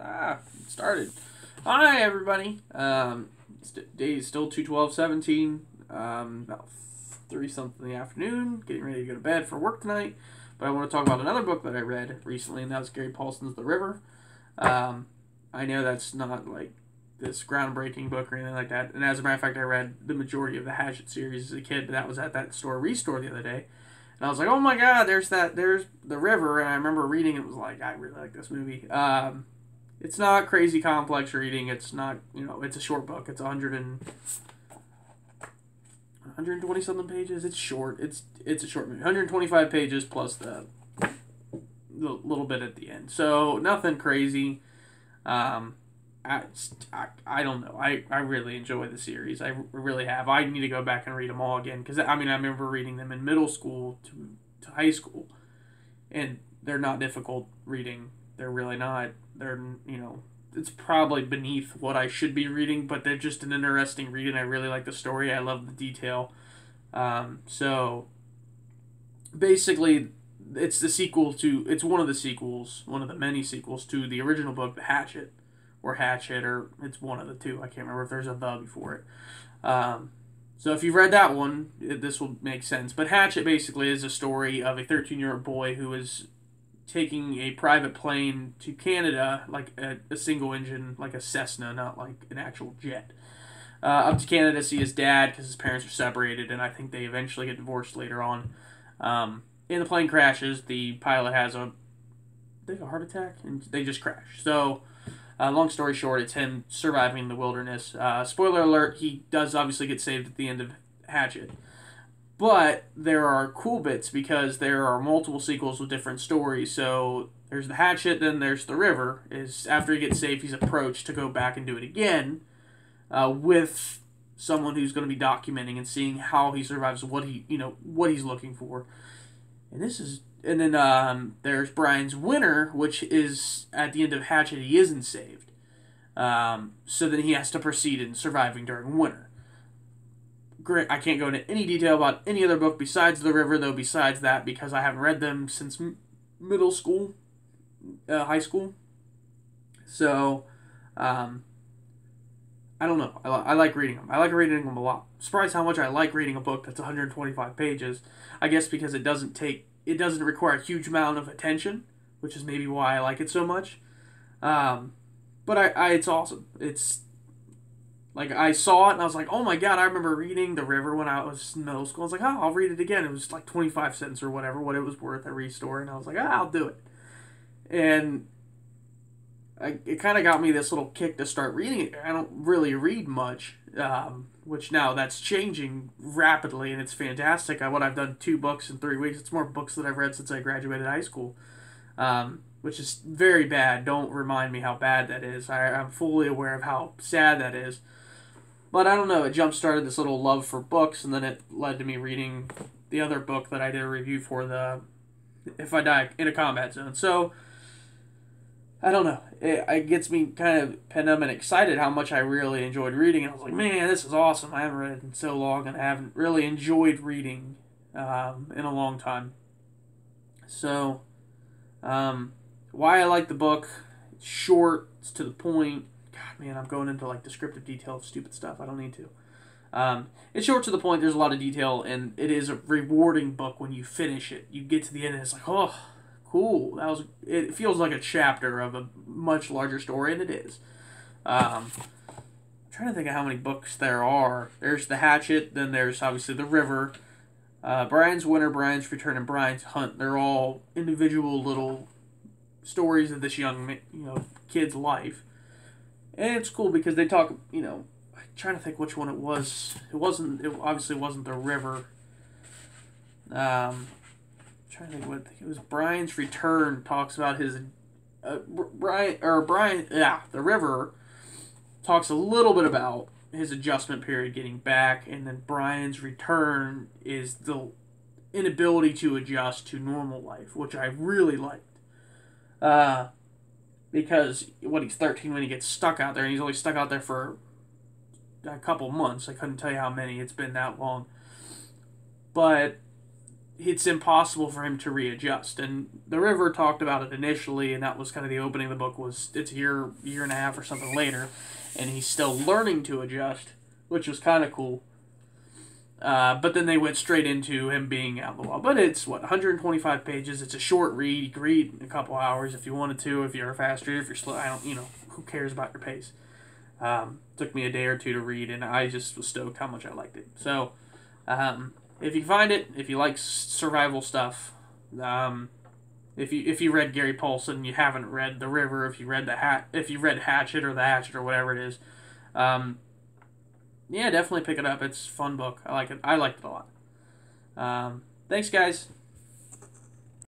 Ah, started. Hi, everybody. Um, st- day is still 212 Um, about 3 something in the afternoon, getting ready to go to bed for work tonight. But I want to talk about another book that I read recently, and that was Gary Paulsen's The River. Um, I know that's not like this groundbreaking book or anything like that. And as a matter of fact, I read the majority of the Hatchet series as a kid, but that was at that store Restore the other day. And I was like, oh my god, there's that, there's the river. And I remember reading it, was like, I really like this movie. Um, it's not crazy complex reading. It's not, you know, it's a short book. It's 100 and 120 something pages. It's short. It's it's a short movie. 125 pages plus the, the little bit at the end. So nothing crazy. Um, I, I, I don't know. I, I really enjoy the series. I really have. I need to go back and read them all again because I mean I remember reading them in middle school to, to high school, and they're not difficult reading. They're really not. They're you know it's probably beneath what I should be reading, but they're just an interesting read, and I really like the story. I love the detail. Um, so basically, it's the sequel to. It's one of the sequels, one of the many sequels to the original book, The Hatchet, or Hatchet, or it's one of the two. I can't remember if there's a the before it. Um, so if you've read that one, it, this will make sense. But Hatchet basically is a story of a 13 year old boy who is taking a private plane to Canada, like a, a single engine, like a Cessna, not like an actual jet. Uh, up to Canada to see his dad because his parents are separated, and I think they eventually get divorced later on. Um, the plane crashes. The pilot has a, they have a heart attack, and they just crash. So, uh, long story short, it's him surviving the wilderness. Uh, spoiler alert: he does obviously get saved at the end of Hatchet. But there are cool bits because there are multiple sequels with different stories. So there's the hatchet, then there's the river. Is after he gets saved, he's approached to go back and do it again, uh, with someone who's going to be documenting and seeing how he survives, what he you know what he's looking for. And this is and then um, there's Brian's Winter, which is at the end of Hatchet, he isn't saved. Um, so then he has to proceed in surviving during winter. I can't go into any detail about any other book besides The River, though, besides that, because I haven't read them since m- middle school, uh, high school. So, um, I don't know. I, li- I like reading them. I like reading them a lot. surprised how much I like reading a book that's 125 pages. I guess because it doesn't take, it doesn't require a huge amount of attention, which is maybe why I like it so much. Um, but I, I, it's awesome. It's like I saw it and I was like, oh my god! I remember reading The River when I was in middle school. I was like, oh, I'll read it again. It was like twenty five cents or whatever, what it was worth at Restore, and I was like, ah, I'll do it. And I, it kind of got me this little kick to start reading it. I don't really read much, um, which now that's changing rapidly, and it's fantastic. I, what I've done two books in three weeks. It's more books that I've read since I graduated high school. Um, which is very bad. Don't remind me how bad that is. I, I'm fully aware of how sad that is. But I don't know, it jump started this little love for books, and then it led to me reading the other book that I did a review for the If I Die in a Combat Zone. So, I don't know. It, it gets me kind of pent up and excited how much I really enjoyed reading. And I was like, man, this is awesome. I haven't read in so long, and I haven't really enjoyed reading um, in a long time. So, um, why I like the book, it's short, it's to the point man, I'm going into like descriptive detail of stupid stuff. I don't need to. Um, it's short to the point. There's a lot of detail, and it is a rewarding book when you finish it. You get to the end, and it's like, oh, cool. That was. It feels like a chapter of a much larger story, and it is. Um, I'm trying to think of how many books there are. There's the Hatchet. Then there's obviously the River. Uh, Brian's Winter, Brian's Return, and Brian's Hunt. They're all individual little stories of this young, you know, kid's life. And it's cool because they talk, you know, I'm trying to think which one it was. It wasn't, it obviously wasn't the river. Um, trying to think what, it was Brian's return talks about his, uh, Brian, or Brian, yeah, the river talks a little bit about his adjustment period getting back, and then Brian's return is the inability to adjust to normal life, which I really liked. Uh, because what he's 13 when he gets stuck out there, and he's only stuck out there for a couple months. I couldn't tell you how many. It's been that long, but it's impossible for him to readjust. And the River talked about it initially, and that was kind of the opening of the book. Was it's a year year and a half or something later, and he's still learning to adjust, which was kind of cool. Uh, but then they went straight into him being out the wall. But it's what 125 pages. It's a short read. You can read in a couple hours if you wanted to. If you're a fast reader, if you're slow, I don't. You know, who cares about your pace? Um, took me a day or two to read, and I just was stoked how much I liked it. So, um, if you find it, if you like survival stuff, um, if you if you read Gary Paulsen, you haven't read The River. If you read the hat, if you read Hatchet or the Hatchet or whatever it is, um, yeah, definitely pick it up. It's fun book. I like it. I liked it a lot. Um, thanks, guys.